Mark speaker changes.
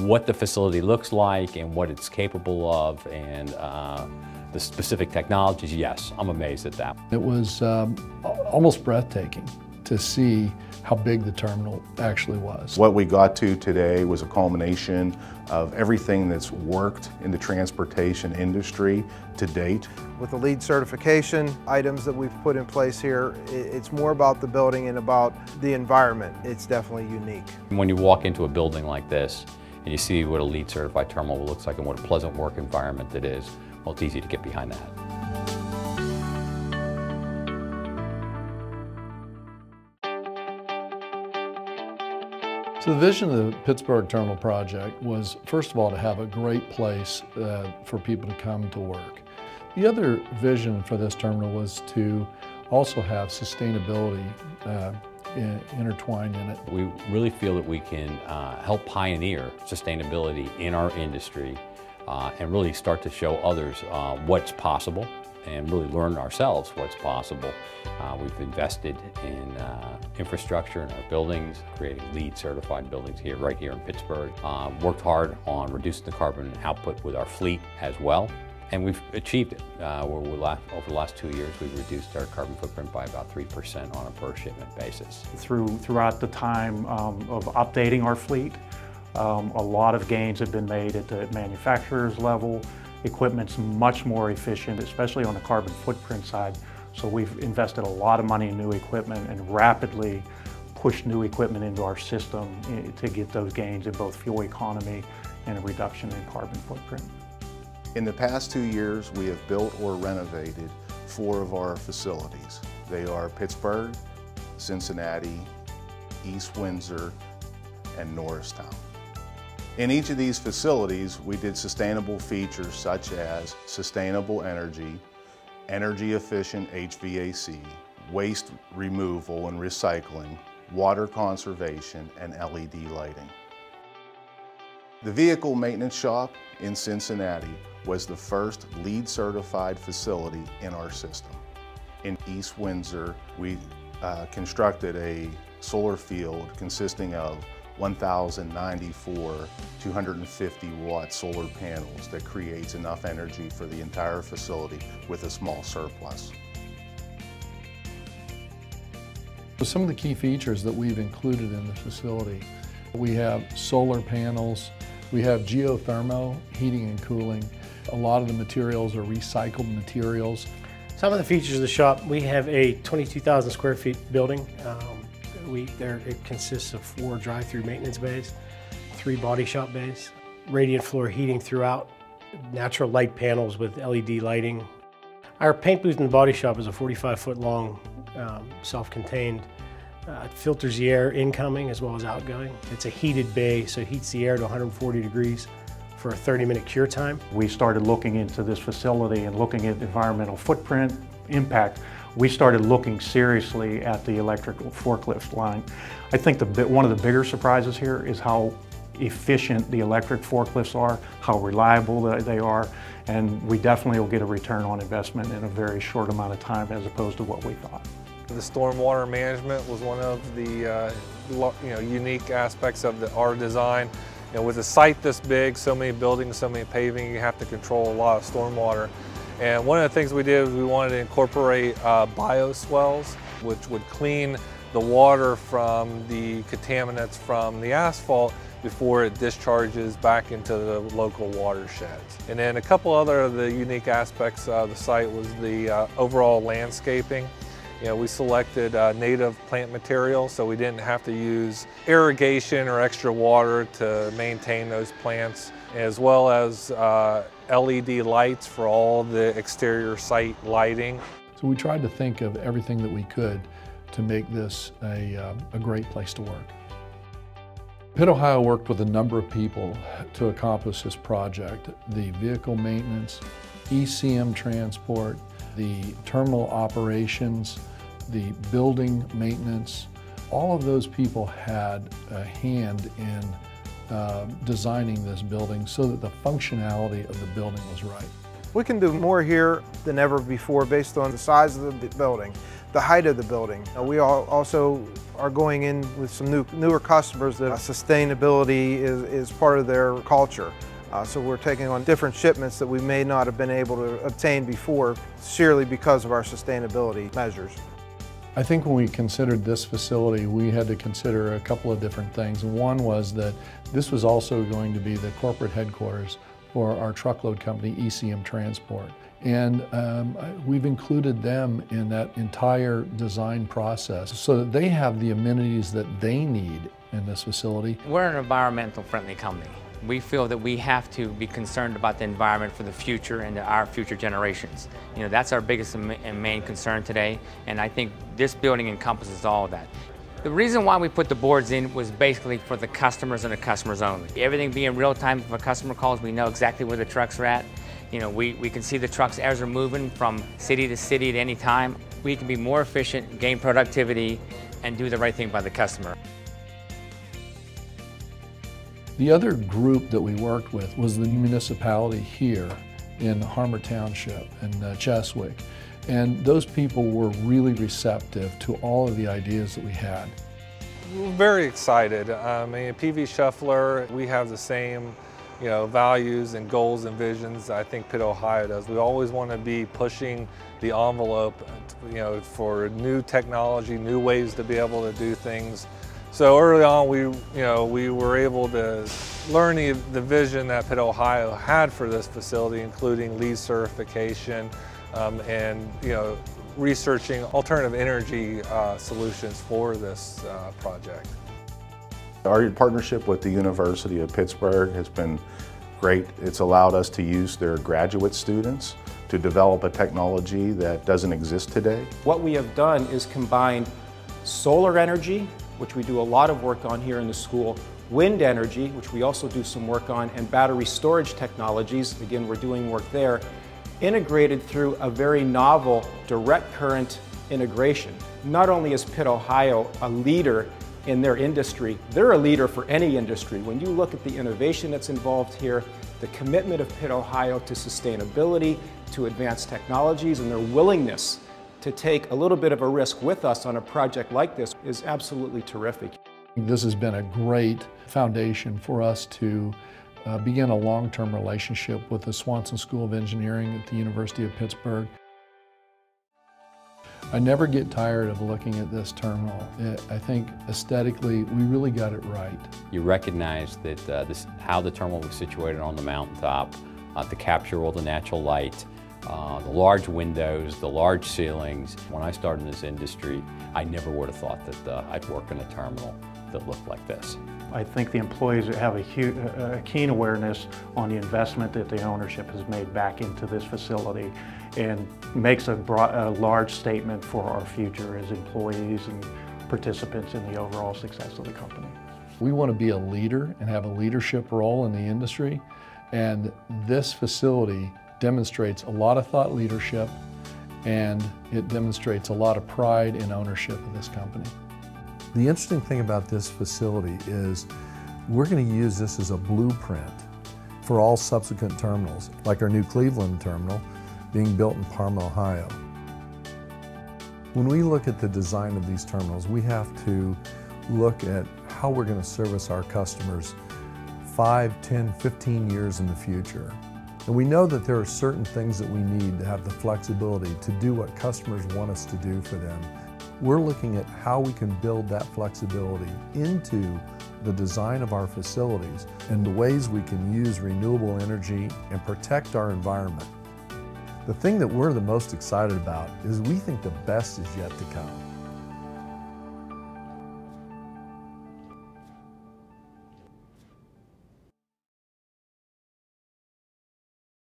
Speaker 1: what the facility looks like and what it's capable of and uh, the specific technologies, yes, I'm amazed at that.
Speaker 2: It was um, almost breathtaking to see how big the terminal actually was.
Speaker 3: What we got to today was a culmination of everything that's worked in the transportation industry to date.
Speaker 4: With the LEED certification items that we've put in place here, it's more about the building and about the environment. It's definitely unique.
Speaker 1: When you walk into a building like this and you see what a LEED certified terminal looks like and what a pleasant work environment it is, well, it's easy to get behind that.
Speaker 2: So the vision of the Pittsburgh Terminal Project was, first of all, to have a great place uh, for people to come to work. The other vision for this terminal was to also have sustainability uh, intertwined in it.
Speaker 1: We really feel that we can uh, help pioneer sustainability in our industry uh, and really start to show others uh, what's possible and really learn ourselves what's possible. Uh, we've invested in uh, infrastructure in our buildings, creating LEED certified buildings here, right here in Pittsburgh. Uh, worked hard on reducing the carbon output with our fleet as well. And we've achieved it. Uh, over the last two years, we've reduced our carbon footprint by about 3% on a per shipment basis.
Speaker 5: Through, throughout the time um, of updating our fleet, um, a lot of gains have been made at the manufacturer's level, Equipment's much more efficient, especially on the carbon footprint side. So we've invested a lot of money in new equipment and rapidly pushed new equipment into our system eh, to get those gains in both fuel economy and a reduction in carbon footprint.
Speaker 3: In the past two years, we have built or renovated four of our facilities. They are Pittsburgh, Cincinnati, East Windsor, and Norristown. In each of these facilities, we did sustainable features such as sustainable energy, energy efficient HVAC, waste removal and recycling, water conservation, and LED lighting. The vehicle maintenance shop in Cincinnati was the first LEED certified facility in our system. In East Windsor, we uh, constructed a solar field consisting of 1,094 250 watt solar panels that creates enough energy for the entire facility with a small surplus.
Speaker 2: Some of the key features that we've included in the facility, we have solar panels, we have geothermal heating and cooling. A lot of the materials are recycled materials.
Speaker 6: Some of the features of the shop, we have a 22,000 square feet building. Um, we, there, it consists of four drive-through maintenance bays, three body shop bays, radiant floor heating throughout, natural light panels with LED lighting. Our paint booth in the body shop is a 45 foot long, um, self-contained. Uh, it filters the air incoming as well as outgoing. It's a heated bay, so it heats the air to 140 degrees for a 30 minute cure time.
Speaker 5: We started looking into this facility and looking at environmental footprint impact we started looking seriously at the electric forklift line. I think the, one of the bigger surprises here is how efficient the electric forklifts are, how reliable they are, and we definitely will get a return on investment in a very short amount of time as opposed to what we thought.
Speaker 7: The stormwater management was one of the uh, you know, unique aspects of the, our design. You know, with a site this big, so many buildings, so many paving, you have to control a lot of stormwater. And one of the things we did was we wanted to incorporate uh, bioswales, which would clean the water from the contaminants from the asphalt before it discharges back into the local watersheds. And then a couple other of the unique aspects of the site was the uh, overall landscaping. You know, we selected uh, native plant material so we didn't have to use irrigation or extra water to maintain those plants, as well as uh, LED lights for all the exterior site lighting.
Speaker 2: So we tried to think of everything that we could to make this a, uh, a great place to work. Pitt, Ohio worked with a number of people to accomplish this project. The vehicle maintenance, ECM transport, the terminal operations, the building maintenance, all of those people had a hand in uh, designing this building so that the functionality of the building was right.
Speaker 4: We can do more here than ever before based on the size of the building, the height of the building. We also are going in with some new, newer customers that sustainability is, is part of their culture. Uh, so we're taking on different shipments that we may not have been able to obtain before, sheerly because of our sustainability measures.
Speaker 2: I think when we considered this facility, we had to consider a couple of different things. One was that this was also going to be the corporate headquarters for our truckload company, ECM Transport. And um, we've included them in that entire design process so that they have the amenities that they need in this facility.
Speaker 8: We're an environmental friendly company. We feel that we have to be concerned about the environment for the future and our future generations. You know, that's our biggest and main concern today, and I think this building encompasses all of that. The reason why we put the boards in was basically for the customers and the customers only. Everything being real time, if a customer calls, we know exactly where the trucks are at. You know, we, we can see the trucks as they're moving from city to city at any time. We can be more efficient, gain productivity, and do the right thing by the customer.
Speaker 2: The other group that we worked with was the municipality here in Harmar Township and uh, Cheswick. And those people were really receptive to all of the ideas that we had.
Speaker 7: Very excited. I mean, PV Shuffler, we have the same you know, values and goals and visions I think Pitt, Ohio does. We always want to be pushing the envelope, you know, for new technology, new ways to be able to do things. So early on, we, you know, we were able to learn the, the vision that Pitt, Ohio had for this facility, including LEED certification um, and, you know, researching alternative energy uh, solutions for this uh, project.
Speaker 3: Our partnership with the University of Pittsburgh has been great. It's allowed us to use their graduate students to develop a technology that doesn't exist today.
Speaker 9: What we have done is combined solar energy which we do a lot of work on here in the school, wind energy, which we also do some work on, and battery storage technologies, again, we're doing work there, integrated through a very novel direct current integration. Not only is Pitt, Ohio a leader in their industry, they're a leader for any industry. When you look at the innovation that's involved here, the commitment of Pitt, Ohio to sustainability, to advanced technologies, and their willingness to take a little bit of a risk with us on a project like this is absolutely terrific.
Speaker 2: This has been a great foundation for us to uh, begin a long-term relationship with the Swanson School of Engineering at the University of Pittsburgh. I never get tired of looking at this terminal. It, I think aesthetically, we really got it right.
Speaker 1: You recognize that uh, this, how the terminal was situated on the mountaintop uh, to capture all the natural light, uh, the large windows, the large ceilings. When I started in this industry, I never would have thought that uh, I'd work in a terminal that looked like this.
Speaker 5: I think the employees have a, a, keen awareness on the investment that the ownership has made back into this facility and makes a, broad, a large statement for our future as employees and participants in the overall success of the company.
Speaker 2: We want to be a leader and have a leadership role in the industry and this facility demonstrates a lot of thought leadership and it demonstrates a lot of pride and ownership of this company.
Speaker 10: The interesting thing about this facility is we're going to use this as a blueprint for all subsequent terminals, like our new Cleveland terminal being built in Parma, Ohio. When we look at the design of these terminals, we have to look at how we're going to service our customers 5, 10, 15 years in the future. And we know that there are certain things that we need to have the flexibility to do what customers want us to do for them. We're looking at how we can build that flexibility into the design of our facilities and the ways we can use renewable energy and protect our environment. The thing that we're the most excited about is we think the best is yet to come.